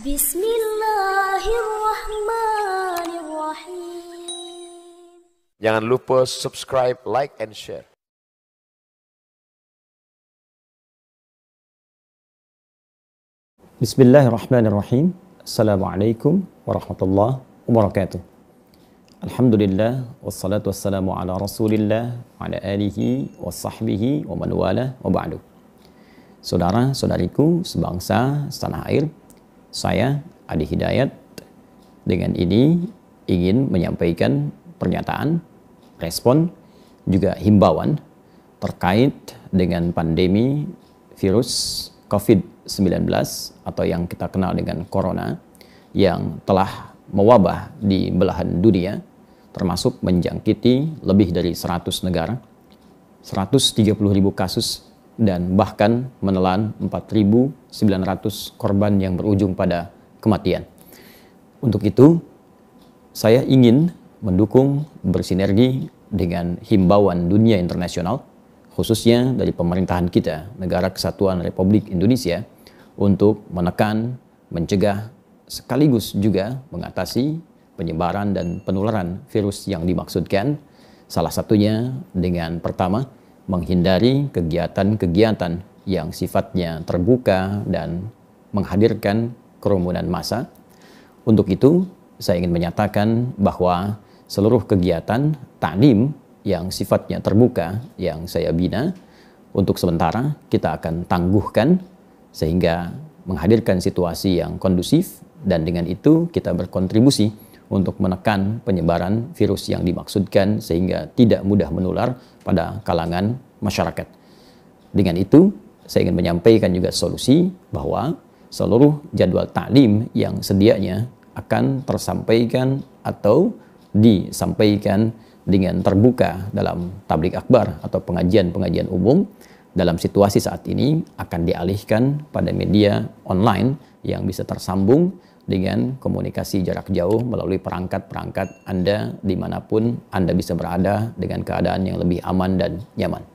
Bismillahirrahmanirrahim. Jangan lupa subscribe, like, and share. Bismillahirrahmanirrahim. Assalamualaikum warahmatullahi wabarakatuh. Alhamdulillah wassalatu wassalamu ala Rasulillah wa ala alihi wa sahbihi wa man wala wa ba'du. Saudara-saudariku sebangsa setanah air, saya Adi Hidayat dengan ini ingin menyampaikan pernyataan, respon, juga himbauan terkait dengan pandemi virus COVID-19 atau yang kita kenal dengan corona yang telah mewabah di belahan dunia termasuk menjangkiti lebih dari 100 negara. 130 ribu kasus dan bahkan menelan 4.900 korban yang berujung pada kematian. Untuk itu, saya ingin mendukung bersinergi dengan himbauan dunia internasional khususnya dari pemerintahan kita, Negara Kesatuan Republik Indonesia, untuk menekan, mencegah, sekaligus juga mengatasi penyebaran dan penularan virus yang dimaksudkan. Salah satunya dengan pertama, menghindari kegiatan-kegiatan yang sifatnya terbuka dan menghadirkan kerumunan massa. Untuk itu, saya ingin menyatakan bahwa seluruh kegiatan taklim yang sifatnya terbuka yang saya bina untuk sementara kita akan tangguhkan sehingga menghadirkan situasi yang kondusif dan dengan itu kita berkontribusi untuk menekan penyebaran virus yang dimaksudkan sehingga tidak mudah menular pada kalangan masyarakat. Dengan itu, saya ingin menyampaikan juga solusi bahwa seluruh jadwal taklim yang sedianya akan tersampaikan atau disampaikan dengan terbuka dalam tablik akbar atau pengajian-pengajian umum dalam situasi saat ini akan dialihkan pada media online yang bisa tersambung dengan komunikasi jarak jauh melalui perangkat-perangkat Anda di mana pun Anda bisa berada dengan keadaan yang lebih aman dan nyaman.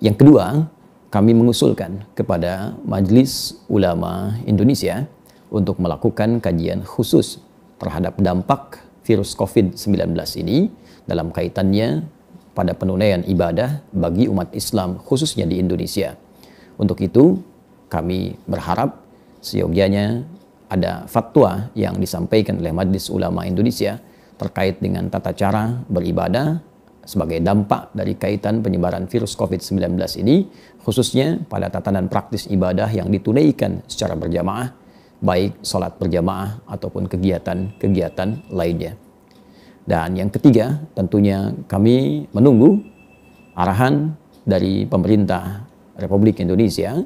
Yang kedua, kami mengusulkan kepada Majelis Ulama Indonesia untuk melakukan kajian khusus terhadap dampak virus COVID-19 ini dalam kaitannya pada penunaian ibadah bagi umat Islam khususnya di Indonesia. Untuk itu kami berharap seyogianya ada fatwa yang disampaikan oleh Majelis Ulama Indonesia terkait dengan tata cara beribadah sebagai dampak dari kaitan penyebaran virus COVID-19 ini khususnya pada tatanan praktis ibadah yang ditunaikan secara berjamaah baik sholat berjamaah ataupun kegiatan-kegiatan lainnya. Dan yang ketiga, tentunya kami menunggu arahan dari pemerintah Republik Indonesia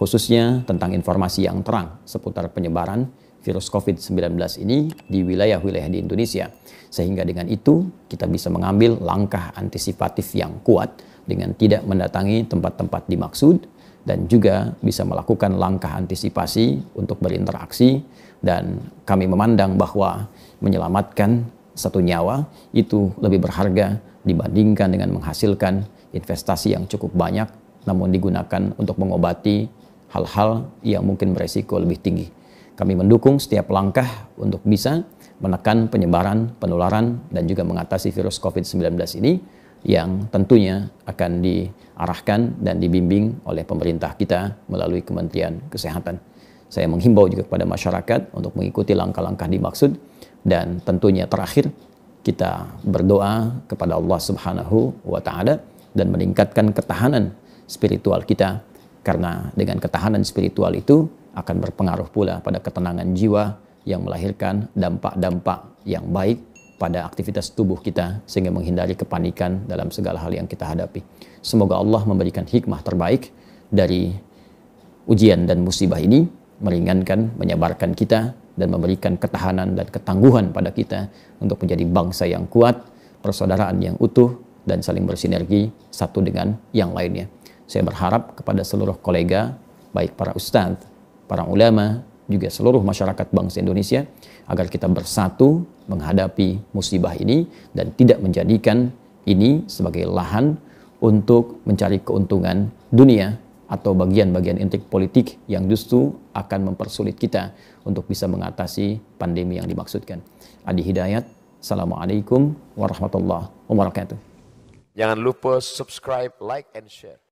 khususnya tentang informasi yang terang seputar penyebaran virus COVID-19 ini di wilayah-wilayah di Indonesia. Sehingga dengan itu kita bisa mengambil langkah antisipatif yang kuat dengan tidak mendatangi tempat-tempat dimaksud dan juga bisa melakukan langkah antisipasi untuk berinteraksi dan kami memandang bahwa menyelamatkan satu nyawa itu lebih berharga dibandingkan dengan menghasilkan investasi yang cukup banyak namun digunakan untuk mengobati hal-hal yang mungkin beresiko lebih tinggi. Kami mendukung setiap langkah untuk bisa menekan penyebaran, penularan, dan juga mengatasi virus COVID-19 ini yang tentunya akan diarahkan dan dibimbing oleh pemerintah kita melalui Kementerian Kesehatan. Saya menghimbau juga kepada masyarakat untuk mengikuti langkah-langkah dimaksud dan tentunya terakhir kita berdoa kepada Allah Subhanahu wa taala dan meningkatkan ketahanan spiritual kita karena dengan ketahanan spiritual itu akan berpengaruh pula pada ketenangan jiwa yang melahirkan dampak-dampak yang baik pada aktivitas tubuh kita sehingga menghindari kepanikan dalam segala hal yang kita hadapi. Semoga Allah memberikan hikmah terbaik dari ujian dan musibah ini meringankan, menyabarkan kita dan memberikan ketahanan dan ketangguhan pada kita untuk menjadi bangsa yang kuat, persaudaraan yang utuh, dan saling bersinergi satu dengan yang lainnya. Saya berharap kepada seluruh kolega, baik para ustadz, para ulama, juga seluruh masyarakat bangsa Indonesia, agar kita bersatu menghadapi musibah ini dan tidak menjadikan ini sebagai lahan untuk mencari keuntungan dunia atau bagian-bagian intrik politik yang justru akan mempersulit kita untuk bisa mengatasi pandemi yang dimaksudkan. Adi Hidayat, Assalamualaikum warahmatullahi wabarakatuh. Jangan lupa subscribe, like, and share.